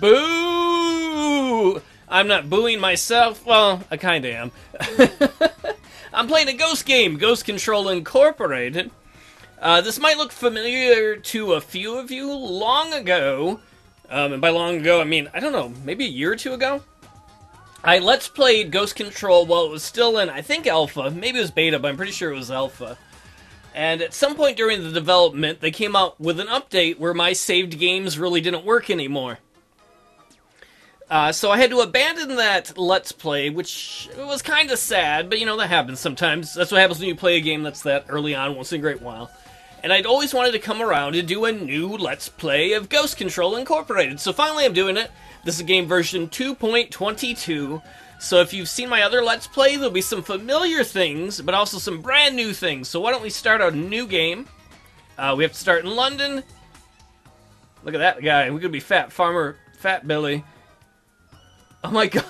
Boo! I'm not booing myself. Well, I kinda am. I'm playing a ghost game, Ghost Control Incorporated. Uh, this might look familiar to a few of you. Long ago, um, and by long ago, I mean, I don't know, maybe a year or two ago, I let's played Ghost Control while it was still in, I think, alpha. Maybe it was beta, but I'm pretty sure it was alpha. And at some point during the development, they came out with an update where my saved games really didn't work anymore. Uh, so I had to abandon that Let's Play, which was kind of sad, but you know, that happens sometimes. That's what happens when you play a game that's that early on once in a great while. And I'd always wanted to come around and do a new Let's Play of Ghost Control Incorporated, so finally I'm doing it. This is game version 2.22. So if you've seen my other Let's Play, there'll be some familiar things, but also some brand new things. So why don't we start a new game? Uh, we have to start in London. Look at that guy. We could be Fat Farmer, Fat Billy. Oh my god!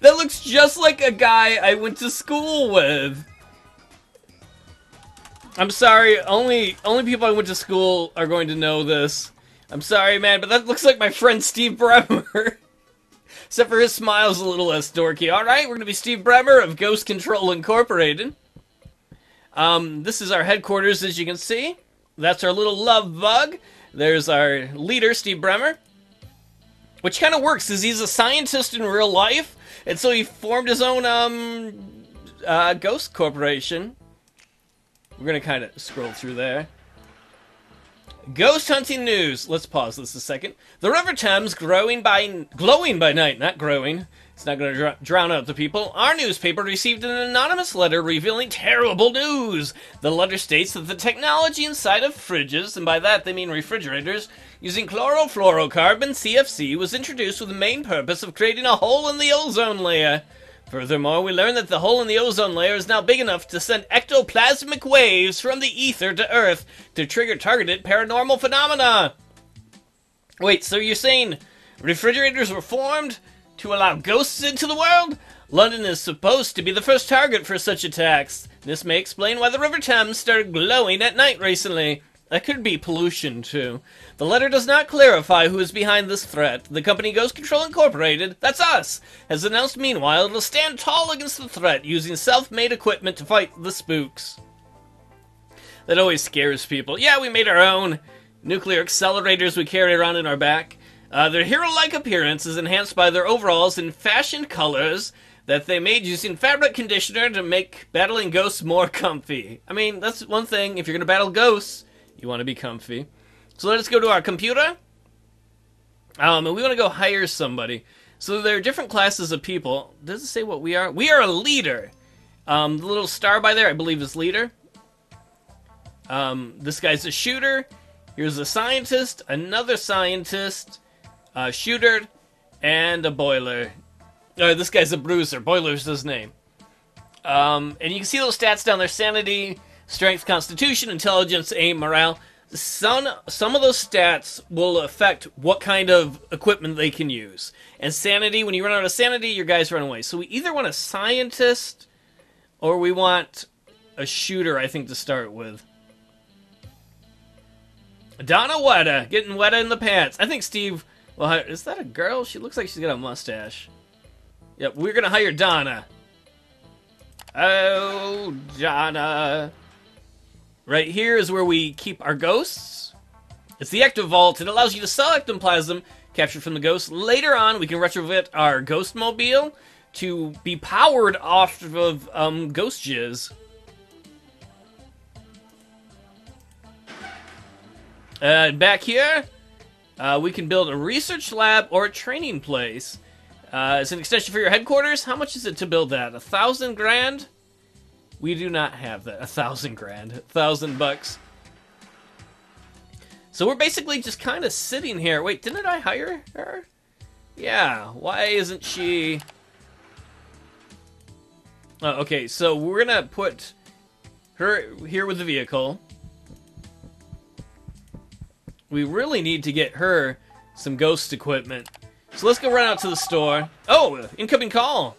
that looks just like a guy I went to school with. I'm sorry, only only people I went to school are going to know this. I'm sorry, man, but that looks like my friend Steve Bremer. Except for his smile's a little less dorky. Alright, we're gonna be Steve Bremer of Ghost Control Incorporated. Um, this is our headquarters, as you can see. That's our little love bug. There's our leader, Steve Bremer. Which kind of works, because he's a scientist in real life, and so he formed his own, um, uh, ghost corporation. We're gonna kind of scroll through there. Ghost hunting news. Let's pause this a second. The River Thames growing by glowing by night, not growing. It's not going to dr drown out the people. Our newspaper received an anonymous letter revealing terrible news. The letter states that the technology inside of fridges, and by that they mean refrigerators, using chlorofluorocarbon CFC was introduced with the main purpose of creating a hole in the ozone layer. Furthermore, we learn that the hole in the ozone layer is now big enough to send ectoplasmic waves from the ether to Earth to trigger targeted paranormal phenomena. Wait, so you're saying refrigerators were formed to allow ghosts into the world? London is supposed to be the first target for such attacks. This may explain why the River Thames started glowing at night recently. That could be pollution, too. The letter does not clarify who is behind this threat. The company Ghost Control Incorporated, that's us, has announced meanwhile it'll stand tall against the threat using self-made equipment to fight the spooks. That always scares people. Yeah, we made our own nuclear accelerators we carry around in our back. Uh, their hero-like appearance is enhanced by their overalls in fashioned colors that they made using fabric conditioner to make battling ghosts more comfy. I mean, that's one thing. If you're gonna battle ghosts, you want to be comfy. So let's go to our computer. Um, and we want to go hire somebody. So there are different classes of people. Does it say what we are? We are a leader. Um, the little star by there, I believe, is leader. Um, this guy's a shooter. Here's a scientist, another scientist, a shooter, and a boiler. Uh, this guy's a bruiser. Boiler's his name. Um, and you can see those stats down there: sanity, strength, constitution, intelligence, aim, morale. Some some of those stats will affect what kind of equipment they can use. And sanity, when you run out of sanity, your guys run away. So we either want a scientist or we want a shooter, I think, to start with. Donna Weta, getting Weta in the pants. I think Steve. Well, is that a girl? She looks like she's got a mustache. Yep, we're gonna hire Donna. Oh, Donna. Right here is where we keep our ghosts. It's the Ecto Vault. It allows you to sell ectoplasm captured from the ghost. Later on, we can retrofit our Ghost Mobile to be powered off of um, ghost jizz. Uh, back here, uh, we can build a research lab or a training place. Uh, it's an extension for your headquarters. How much is it to build that? A thousand grand? We do not have that. A thousand grand. A thousand bucks. So we're basically just kind of sitting here. Wait, didn't I hire her? Yeah, why isn't she... Oh, okay, so we're gonna put her here with the vehicle. We really need to get her some ghost equipment. So let's go run out to the store. Oh, incoming call.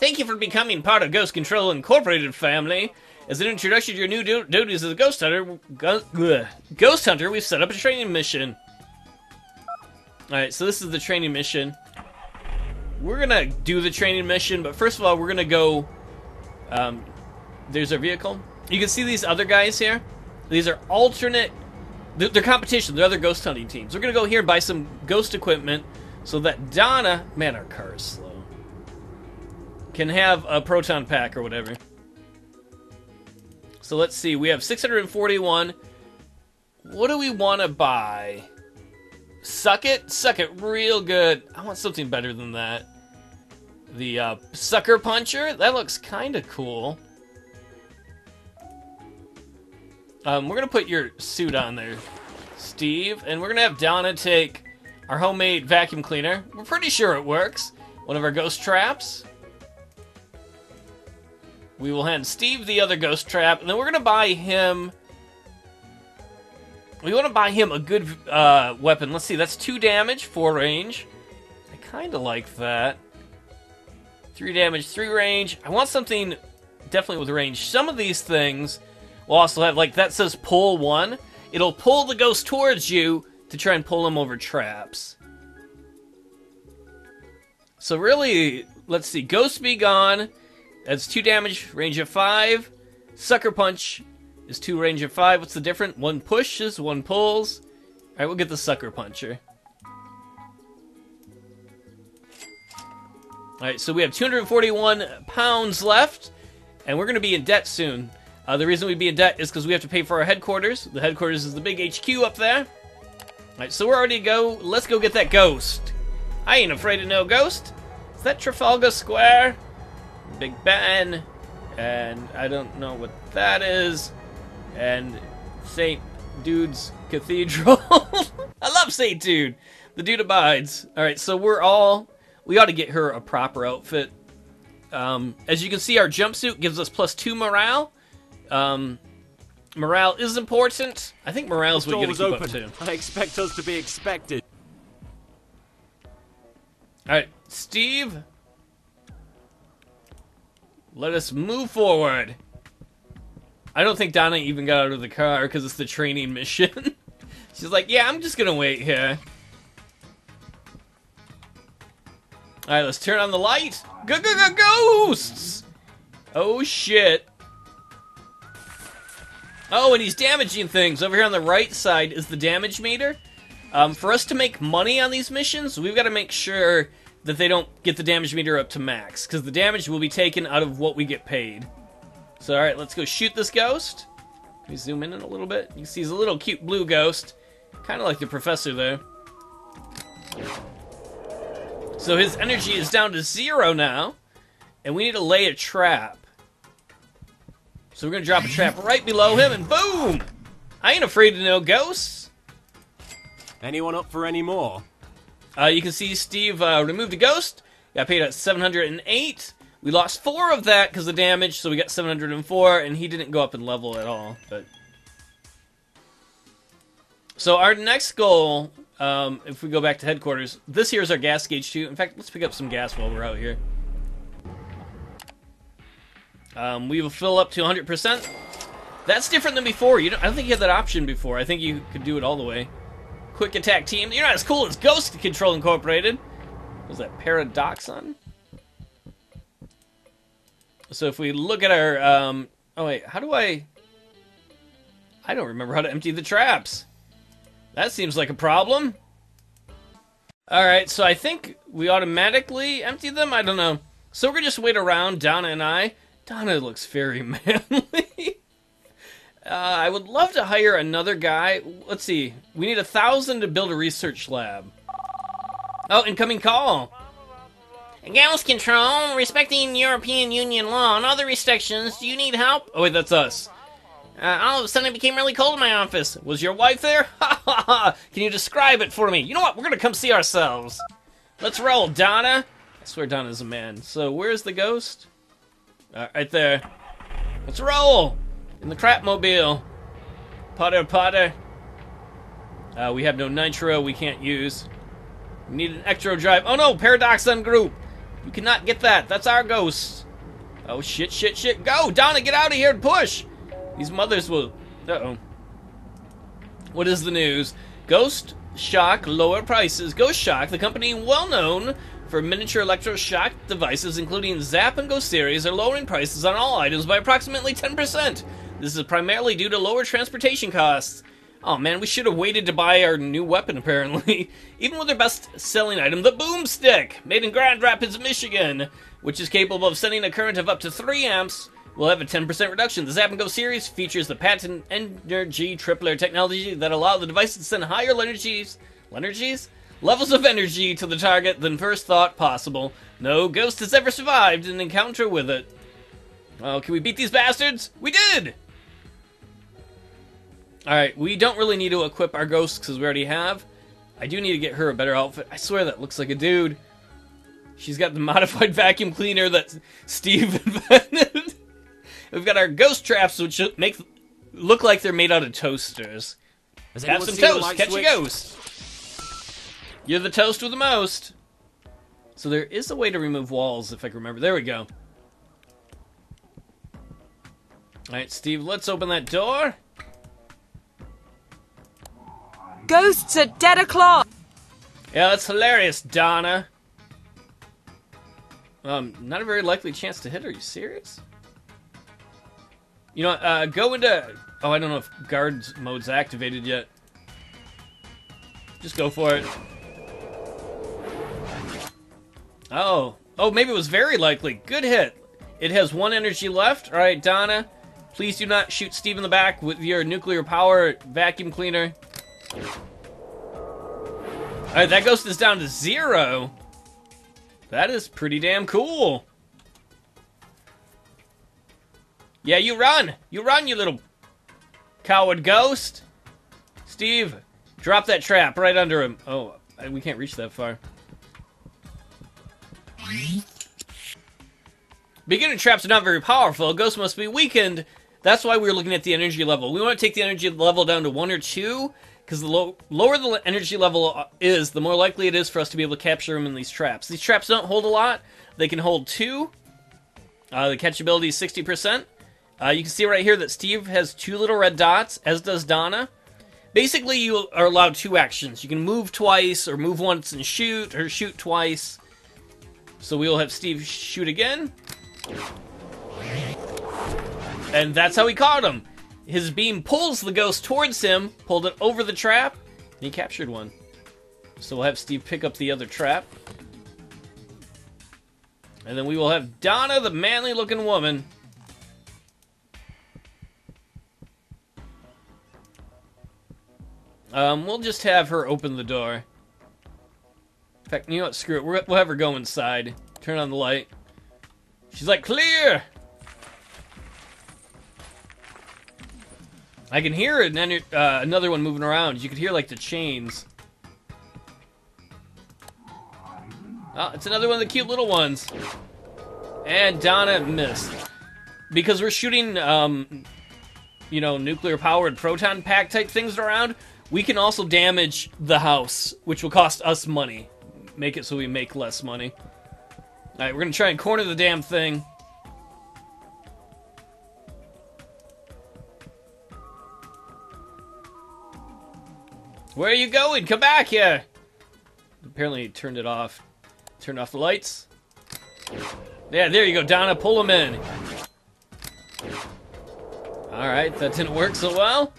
Thank you for becoming part of Ghost Control Incorporated family. As an introduction to your new du duties as a ghost hunter, ghost hunter, we've set up a training mission. Alright, so this is the training mission. We're gonna do the training mission, but first of all, we're gonna go. Um, there's our vehicle. You can see these other guys here. These are alternate. They're, competition. They're other ghost hunting teams. We're gonna go here and buy some ghost equipment so that Donna. Man, our car is slow. Can have a proton pack or whatever. So let's see. We have 641. What do we want to buy? Suck it? Suck it real good. I want something better than that. The uh, Sucker Puncher? That looks kind of cool. Um, we're to put your suit on there, Steve. And we're to have Donna take our homemade vacuum cleaner. We're pretty sure it works. One of our ghost traps. We will hand Steve the other ghost trap. And then we're to buy him we want to buy him a good uh, weapon. Let's see, that's 2 damage, 4 range. I kind of like that. 3 damage, 3 range. I want something definitely with range. Some of these things will also have, like, that says pull 1. It'll pull the ghost towards you to try and pull him over traps. So really, let's see. Ghost Be Gone. That's 2 damage, range of 5. Sucker Punch, is two range of five. What's the difference? One pushes, one pulls. Alright, we'll get the sucker puncher. Alright, so we have 241 pounds left, and we're going to be in debt soon. Uh, the reason we'd be in debt is because we have to pay for our headquarters. The headquarters is the big HQ up there. Alright, so we're ready to go. Let's go get that ghost. I ain't afraid of no ghost. Is that Trafalgar Square? Big Ben. And I don't know what that is and St. Dude's Cathedral. I love St. Dude. The dude abides. Alright, so we're all. We ought to get her a proper outfit. Um, as you can see, our jumpsuit gives us plus two morale. Um, morale is important. I think morale is what you gotta keep open. up to. I expect us to be expected. Alright, Steve. Let us move forward. I don't think Donna even got out of the car because it's the training mission. She's like, yeah, I'm just gonna wait here. Alright, let's turn on the light. Go, go, go, ghosts! Oh, shit. Oh, and he's damaging things. Over here on the right side is the damage meter. Um, for us to make money on these missions, we've got to make sure that they don't get the damage meter up to max, because the damage will be taken out of what we get paid. So, alright, let's go shoot this ghost. Can we zoom in, in a little bit? You see he's a little cute blue ghost. Kind of like the professor there. So his energy is down to zero now. And we need to lay a trap. So we're going to drop a trap right below him and boom! I ain't afraid of no ghosts. Anyone up for any more? Uh, you can see Steve uh, removed a ghost. Got paid at 708. We lost four of that because of damage, so we got 704, and he didn't go up in level at all. But So our next goal, um, if we go back to headquarters, this here is our gas gauge too. In fact, let's pick up some gas while we're out here. Um, we will fill up to 100%. That's different than before. You don't, I don't think you had that option before. I think you could do it all the way. Quick attack team. You're not as cool as Ghost Control Incorporated. Was that Paradoxon? So if we look at our, um, oh wait, how do I, I don't remember how to empty the traps. That seems like a problem. Alright, so I think we automatically empty them? I don't know. So we're gonna just wait around, Donna and I. Donna looks very manly. uh, I would love to hire another guy. Let's see. We need a thousand to build a research lab. Oh, incoming call. Ghost Control, respecting European Union law and other restrictions, do you need help? Oh wait, that's us. Uh, all of a sudden it became really cold in my office. Was your wife there? Ha ha ha! Can you describe it for me? You know what? We're gonna come see ourselves. Let's roll, Donna. I swear Donna's a man. So where's the ghost? Uh, right there. Let's roll! In the crapmobile. Potter, Potter. Uh, we have no nitro we can't use. We need an extra drive. Oh no, Paradoxon Group! You cannot get that. That's our ghost. Oh, shit, shit, shit. Go! Donna, get out of here and push! These mothers will... Uh-oh. What is the news? Ghost Shock lower prices. Ghost Shock, the company well known for miniature electroshock devices, including Zap and Go series, are lowering prices on all items by approximately 10%. This is primarily due to lower transportation costs. Oh man, we should have waited to buy our new weapon, apparently. Even with their best selling item, the Boomstick, made in Grand Rapids, Michigan, which is capable of sending a current of up to 3 amps, will have a 10% reduction. The Zap and Go series features the patent energy tripler technology that allows the device to send higher energies, energies? Levels of energy to the target than first thought possible. No ghost has ever survived an encounter with it. Oh, can we beat these bastards? We did! Alright, we don't really need to equip our ghosts because we already have. I do need to get her a better outfit. I swear that looks like a dude. She's got the modified vacuum cleaner that Steve invented. We've got our ghost traps, which make look like they're made out of toasters. Have some toast. Catch switch? a ghost. You're the toast with the most. So there is a way to remove walls, if I can remember. There we go. All right, Steve. Let's open that door. Ghosts at dead o'clock. Yeah, that's hilarious, Donna. Um, not a very likely chance to hit her. Are you serious? You know, uh, go into. Oh, I don't know if guard mode's activated yet. Just go for it. Oh. Oh, maybe it was very likely. Good hit. It has one energy left. All right, Donna. Please do not shoot Steve in the back with your nuclear power vacuum cleaner. Alright, that ghost is down to zero. That is pretty damn cool. Yeah, you run! You run, you little coward ghost! Steve, drop that trap right under him. Oh, we can't reach that far. Beginner traps are not very powerful. Ghosts must be weakened. That's why we're looking at the energy level. We want to take the energy level down to one or two, because the low, lower the energy level uh, is, the more likely it is for us to be able to capture them in these traps. These traps don't hold a lot. They can hold two. Uh, the catchability is 60%. Uh, you can see right here that Steve has two little red dots, as does Donna. Basically, you are allowed two actions. You can move twice, or move once and shoot, or shoot twice. So we will have Steve shoot again. And that's how he caught him. His beam pulls the ghost towards him, pulled it over the trap, and he captured one. So we'll have Steve pick up the other trap. And then we will have Donna, the manly looking woman. Um, we'll just have her open the door. Fact, you know what? Screw it. We're, we'll have her go inside. Turn on the light. She's like, clear! I can hear it, then uh, another one moving around. You could hear like the chains. Oh, it's another one of the cute little ones. And Donna missed. Because we're shooting, um, you know, nuclear powered proton pack type things around, we can also damage the house, which will cost us money. Make it so we make less money. Alright, we're gonna try and corner the damn thing. Where are you going? Come back here! Apparently he turned it off. Turned off the lights. Yeah, there you go, Donna. Pull him in. Alright, that didn't work so well.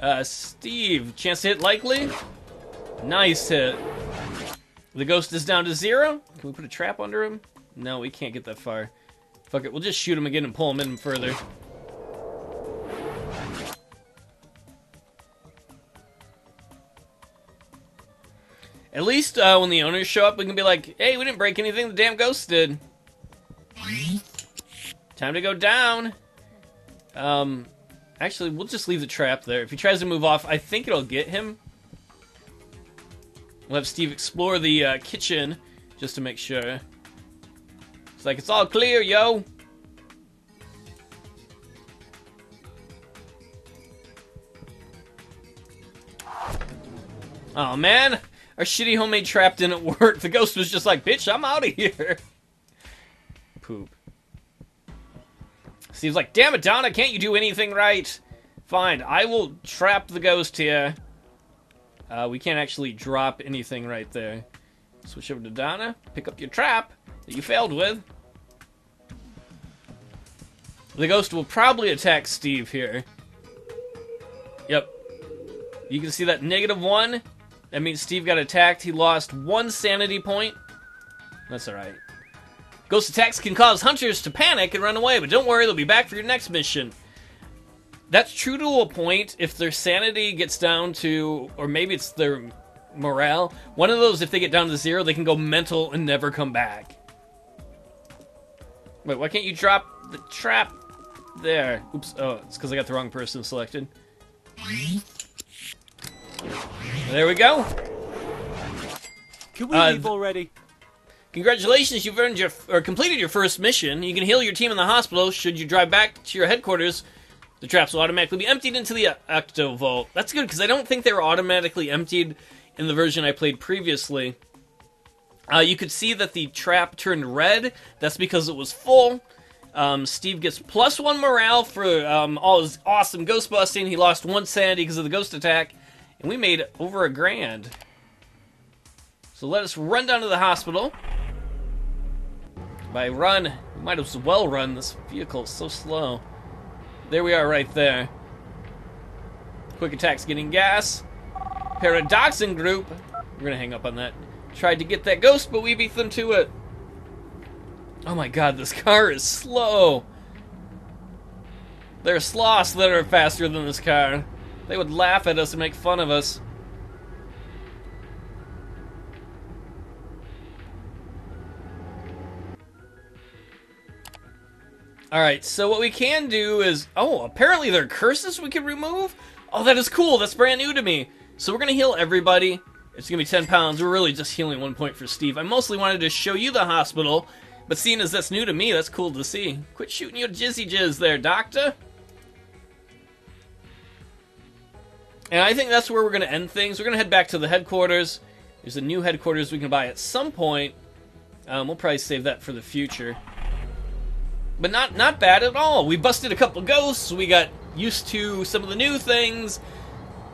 Uh, Steve, chance to hit likely? Nice hit. The ghost is down to zero. Can we put a trap under him? No, we can't get that far. Fuck it, we'll just shoot him again and pull him in further. At least uh, when the owners show up, we can be like, hey, we didn't break anything, the damn ghost did. Time to go down. Um, actually, we'll just leave the trap there. If he tries to move off, I think it'll get him. We'll have Steve explore the uh, kitchen just to make sure. It's like, it's all clear, yo. Oh man, our shitty homemade trap didn't work. The ghost was just like, bitch, I'm out of here. Poop. Steve's like, damn it, Donna, can't you do anything right? Fine, I will trap the ghost here. Uh, we can't actually drop anything right there. Switch over to Donna. Pick up your trap that you failed with. The ghost will probably attack Steve here. Yep. You can see that negative one. That means Steve got attacked. He lost one sanity point. That's alright. Ghost attacks can cause hunters to panic and run away, but don't worry, they'll be back for your next mission. That's true to a point if their sanity gets down to, or maybe it's their morale. One of those, if they get down to zero, they can go mental and never come back. Wait, why can't you drop the trap there? Oops, oh, it's because I got the wrong person selected. There we go. Can we Uh, leave already? Congratulations, you've earned your or completed your first mission. You can heal your team in the hospital. Should you drive back to your headquarters, the traps will automatically be emptied into the Ecto Vault. That's good because I don't think they were automatically emptied in the version I played previously. Uh, you could see that the trap turned red. That's because it was full. Um, Steve gets plus one morale for um, all his awesome ghost busting. He lost one sanity because of the ghost attack, and we made over a grand. So let us run down to the hospital. By run, we might as well run. This vehicle is so slow. There we are right there. Quick attack's getting gas. Paradoxon group. We're gonna hang up on that. Tried to get that ghost, but we beat them to it. Oh my god, this car is slow. There are sloths that are faster than this car. They would laugh at us and make fun of us. Alright, so what we can do is... Oh, apparently there are curses we can remove? Oh, that is cool. That's brand new to me. So we're going to heal everybody. It's going to be 10 pounds. We're really just healing one point for Steve. I mostly wanted to show you the hospital, but seeing as that's new to me, that's cool to see. Quit shooting your jizzy jizz there, Doctor. And I think that's where we're going to end things. We're going to head back to the headquarters. There's a new headquarters we can buy at some point. Um, we'll probably save that for the future. But not not bad at all. We busted a couple ghosts. We got used to some of the new things.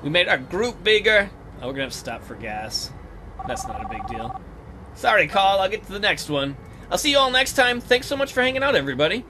We made our group bigger. Oh, we're gonna have to stop for gas. That's not a big deal. Sorry, Carl. I'll get to the next one. I'll see you all next time. Thanks so much for hanging out, everybody.